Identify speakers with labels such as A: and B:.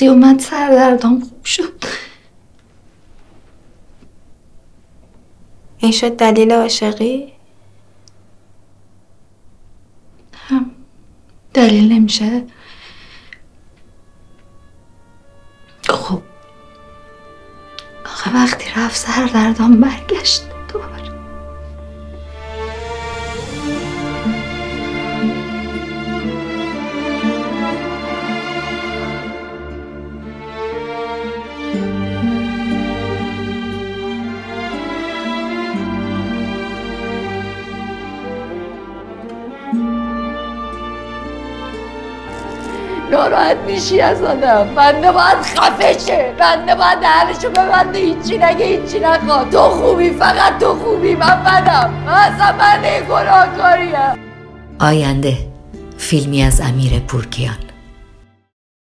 A: وقتی اومد سردردام خوب شد.
B: این شد دلیل عاشقی؟
A: هم دلیل نمیشه. خب آخه وقتی رفت سردردام برگشت. ناراحت میشی از آدم. بنده باید خفه شه. بنده باید دهنشو ببنده. هیچی نگه هیچی نخواد تو خوبی فقط تو خوبی. من بدم. اصلا من گناهکاریم
C: آینده فیلمی از امیر پورکیان.